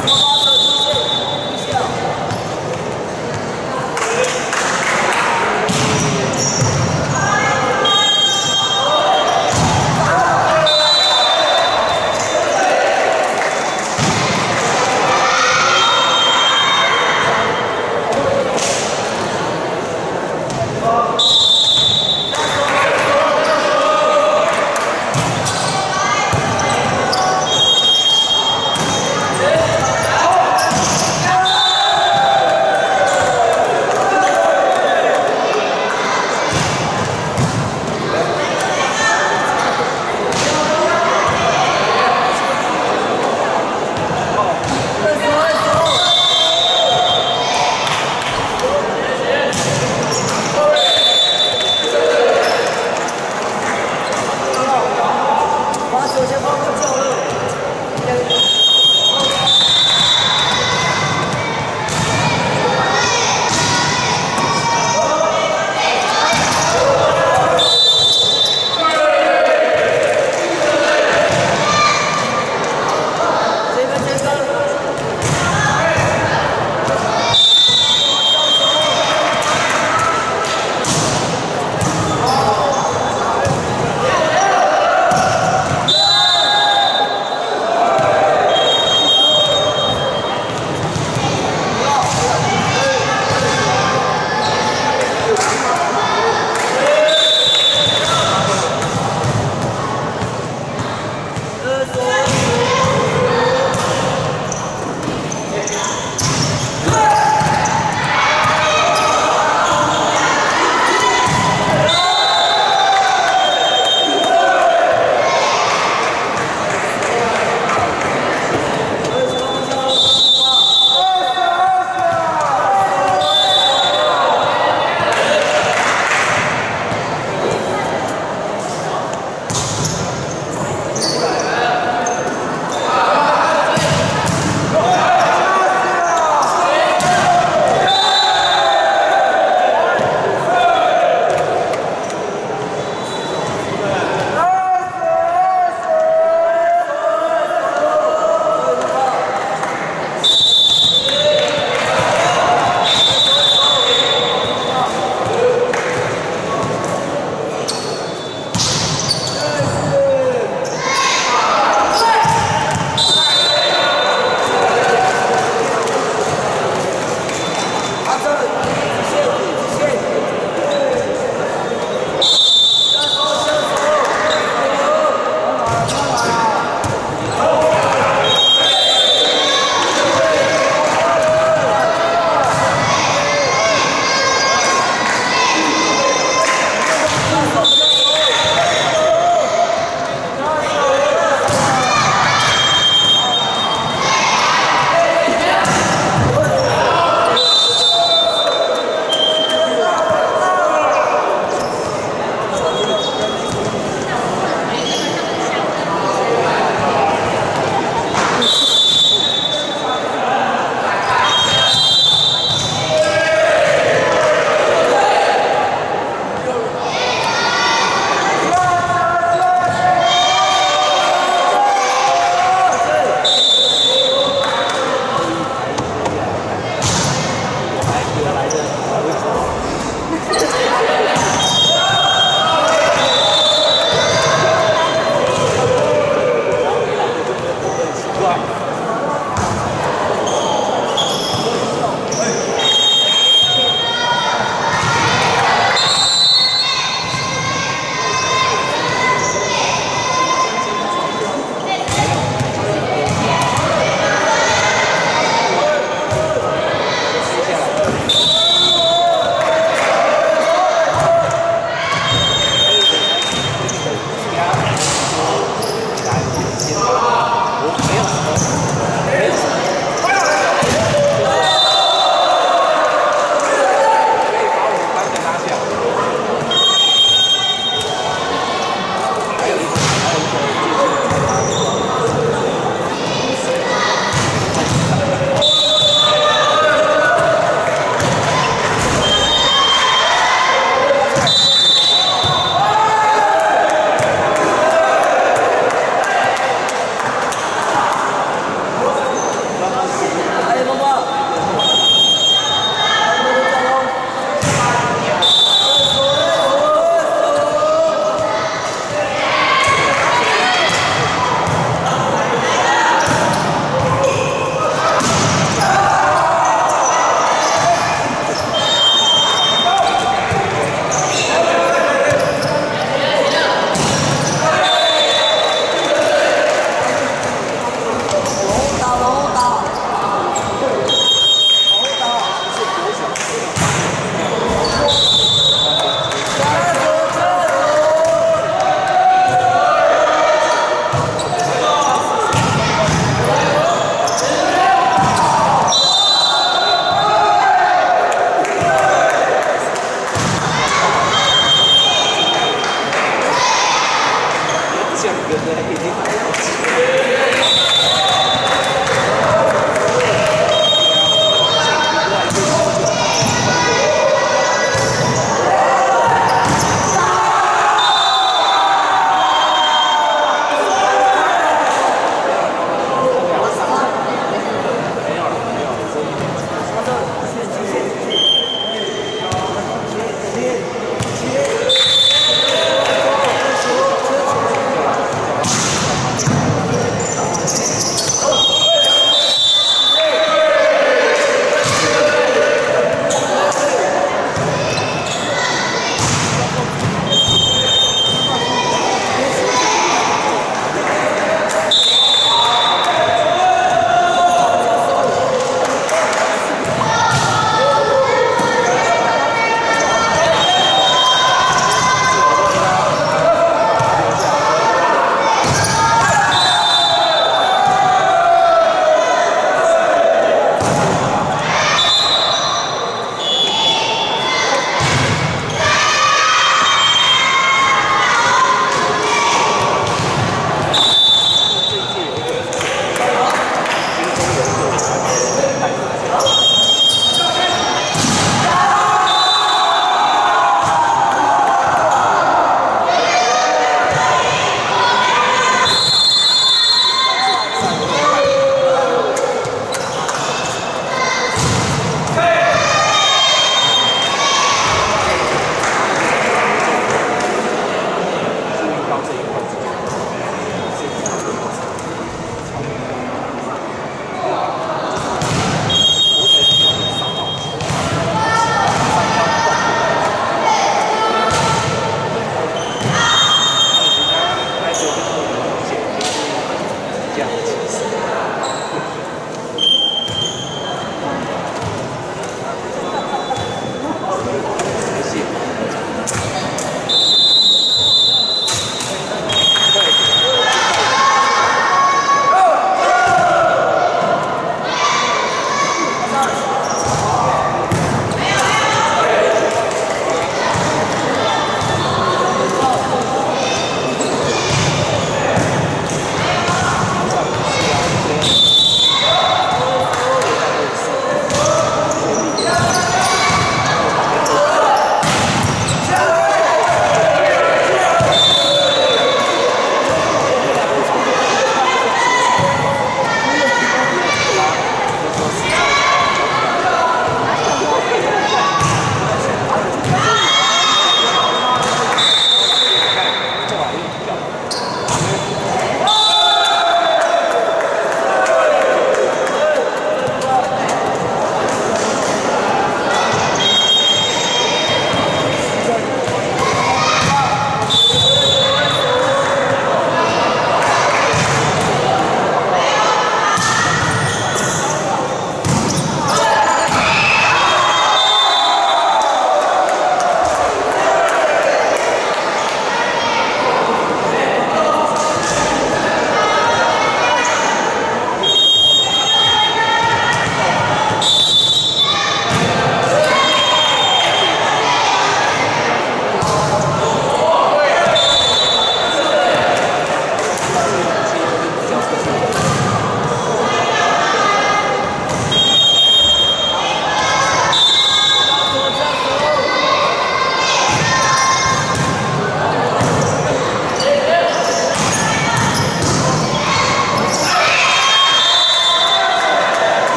Hey!